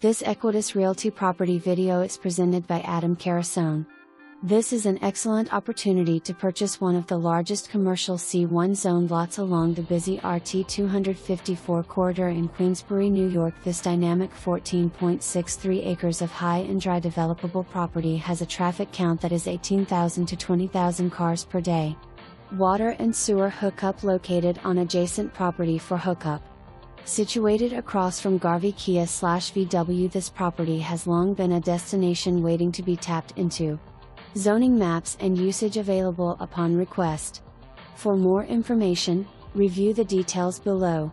This Equitas Realty property video is presented by Adam Carusone. This is an excellent opportunity to purchase one of the largest commercial C1 zone lots along the busy RT 254 corridor in Queensbury, New York. This dynamic 14.63 acres of high and dry developable property has a traffic count that is 18,000 to 20,000 cars per day. Water and sewer hookup located on adjacent property for hookup. Situated across from Garvey Kia slash VW, this property has long been a destination waiting to be tapped into zoning maps and usage available upon request. For more information, review the details below.